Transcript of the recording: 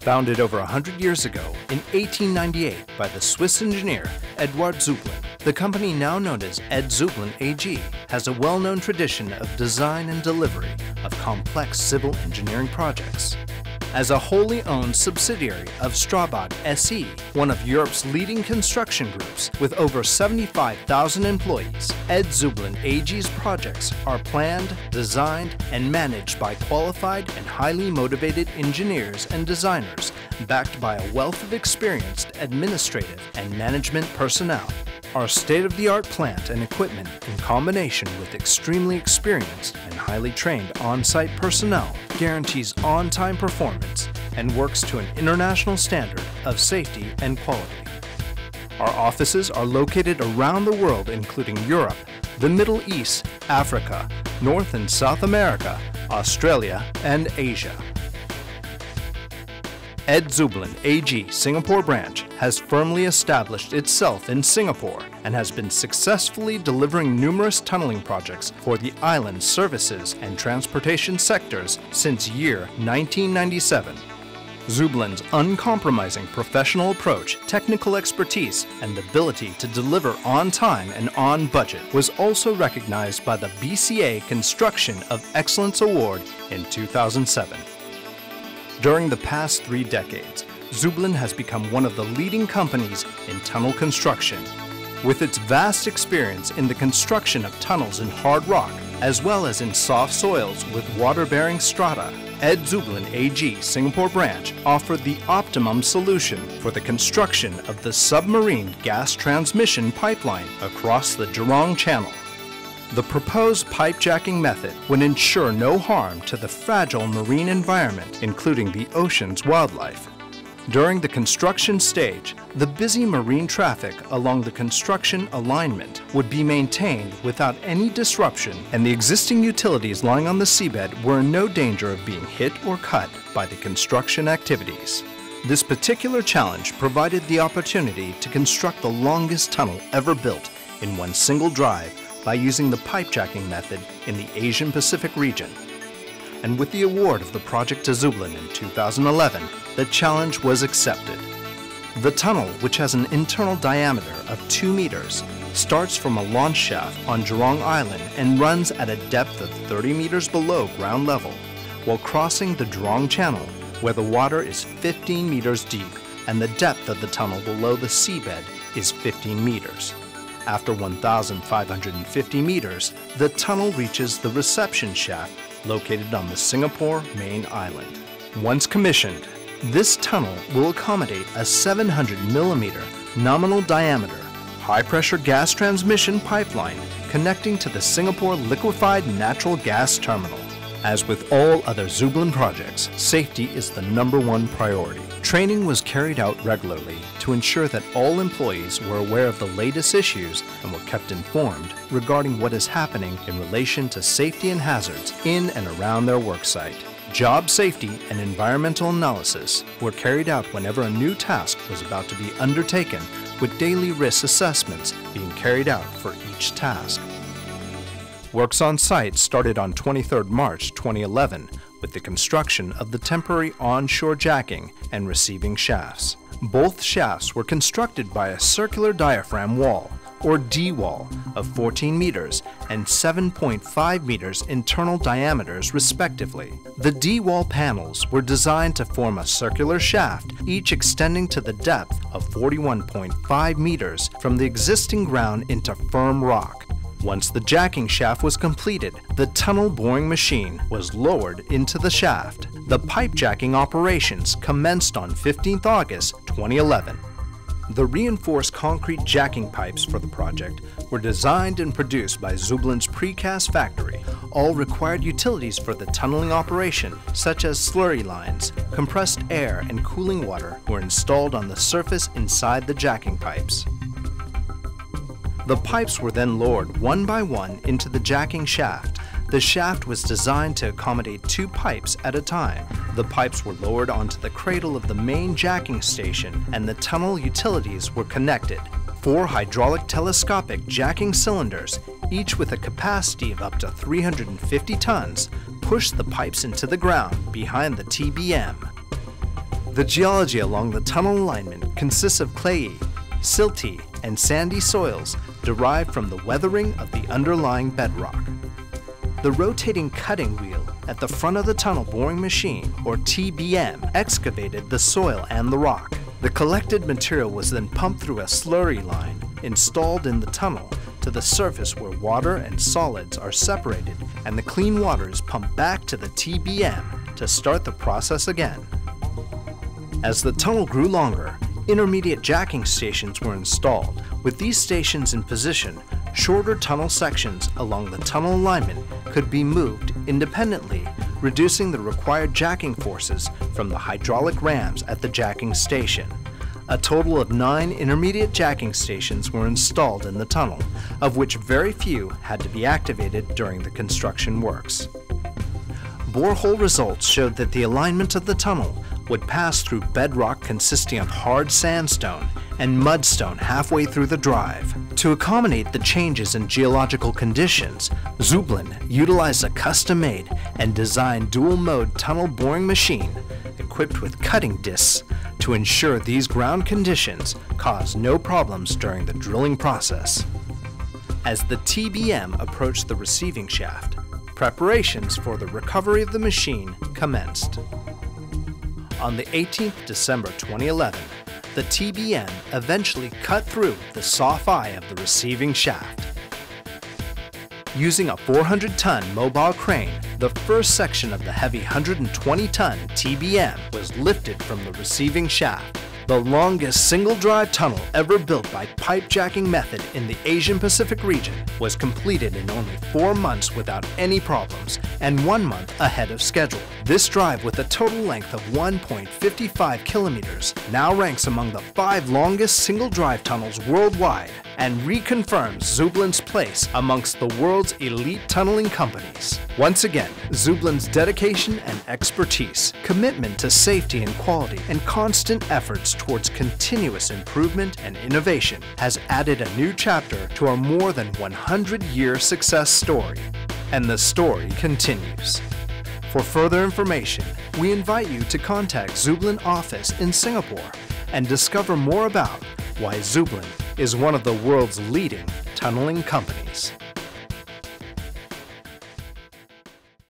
Founded over 100 years ago in 1898 by the Swiss engineer Eduard Zublin, the company now known as Ed Zublin AG has a well-known tradition of design and delivery of complex civil engineering projects as a wholly owned subsidiary of Strabag SE, one of Europe's leading construction groups with over 75,000 employees. Ed Zublin AG's projects are planned, designed, and managed by qualified and highly motivated engineers and designers, backed by a wealth of experienced administrative and management personnel. Our state-of-the-art plant and equipment in combination with extremely experienced and highly trained on-site personnel guarantees on-time performance and works to an international standard of safety and quality. Our offices are located around the world including Europe, the Middle East, Africa, North and South America, Australia, and Asia. Ed Zublin AG Singapore branch has firmly established itself in Singapore and has been successfully delivering numerous tunneling projects for the island's services and transportation sectors since year 1997. Zublin's uncompromising professional approach, technical expertise, and ability to deliver on time and on budget was also recognized by the BCA Construction of Excellence Award in 2007. During the past three decades, Zublin has become one of the leading companies in tunnel construction. With its vast experience in the construction of tunnels in hard rock, as well as in soft soils with water-bearing strata, Ed Zublin AG Singapore branch offered the optimum solution for the construction of the submarine gas transmission pipeline across the Jurong Channel. The proposed pipe jacking method would ensure no harm to the fragile marine environment, including the ocean's wildlife. During the construction stage, the busy marine traffic along the construction alignment would be maintained without any disruption and the existing utilities lying on the seabed were in no danger of being hit or cut by the construction activities. This particular challenge provided the opportunity to construct the longest tunnel ever built in one single drive by using the pipe jacking method in the Asian Pacific region. And with the award of the project to Zublin in 2011, the challenge was accepted. The tunnel, which has an internal diameter of 2 meters, starts from a launch shaft on Jurong Island and runs at a depth of 30 meters below ground level, while crossing the Jurong Channel, where the water is 15 meters deep and the depth of the tunnel below the seabed is 15 meters. After 1,550 meters, the tunnel reaches the reception shaft located on the Singapore main island. Once commissioned, this tunnel will accommodate a 700 millimeter nominal diameter high-pressure gas transmission pipeline connecting to the Singapore Liquefied Natural Gas Terminal. As with all other Zublin projects, safety is the number one priority. Training was carried out regularly to ensure that all employees were aware of the latest issues and were kept informed regarding what is happening in relation to safety and hazards in and around their worksite. Job safety and environmental analysis were carried out whenever a new task was about to be undertaken with daily risk assessments being carried out for each task. Works on site started on 23 March 2011 with the construction of the temporary onshore jacking and receiving shafts. Both shafts were constructed by a circular diaphragm wall, or D-wall, of 14 meters and 7.5 meters internal diameters respectively. The D-wall panels were designed to form a circular shaft, each extending to the depth of 41.5 meters from the existing ground into firm rock. Once the jacking shaft was completed, the tunnel boring machine was lowered into the shaft. The pipe jacking operations commenced on 15 August 2011. The reinforced concrete jacking pipes for the project were designed and produced by Zublin's precast factory. All required utilities for the tunneling operation, such as slurry lines, compressed air, and cooling water, were installed on the surface inside the jacking pipes. The pipes were then lowered one by one into the jacking shaft. The shaft was designed to accommodate two pipes at a time. The pipes were lowered onto the cradle of the main jacking station and the tunnel utilities were connected. Four hydraulic telescopic jacking cylinders, each with a capacity of up to 350 tons, pushed the pipes into the ground behind the TBM. The geology along the tunnel alignment consists of clayey, silty, and sandy soils derived from the weathering of the underlying bedrock. The rotating cutting wheel at the front of the tunnel boring machine, or TBM, excavated the soil and the rock. The collected material was then pumped through a slurry line installed in the tunnel to the surface where water and solids are separated and the clean water is pumped back to the TBM to start the process again. As the tunnel grew longer, intermediate jacking stations were installed. With these stations in position, shorter tunnel sections along the tunnel alignment could be moved independently, reducing the required jacking forces from the hydraulic rams at the jacking station. A total of nine intermediate jacking stations were installed in the tunnel, of which very few had to be activated during the construction works. Borehole results showed that the alignment of the tunnel would pass through bedrock consisting of hard sandstone and mudstone halfway through the drive. To accommodate the changes in geological conditions, Zublin utilized a custom-made and designed dual-mode tunnel boring machine equipped with cutting discs to ensure these ground conditions cause no problems during the drilling process. As the TBM approached the receiving shaft, preparations for the recovery of the machine commenced. On the 18th December 2011, the TBM eventually cut through the soft eye of the receiving shaft. Using a 400-ton mobile crane, the first section of the heavy 120-ton TBM was lifted from the receiving shaft. The longest single-drive tunnel ever built by pipe jacking method in the Asian Pacific region was completed in only four months without any problems and one month ahead of schedule. This drive with a total length of 1.55 kilometers now ranks among the five longest single-drive tunnels worldwide and reconfirms Zublin's place amongst the world's elite tunneling companies. Once again, Zublin's dedication and expertise, commitment to safety and quality, and constant efforts towards continuous improvement and innovation has added a new chapter to our more than 100-year success story. And the story continues. For further information, we invite you to contact Zublin office in Singapore and discover more about why Zublin is one of the world's leading tunneling companies.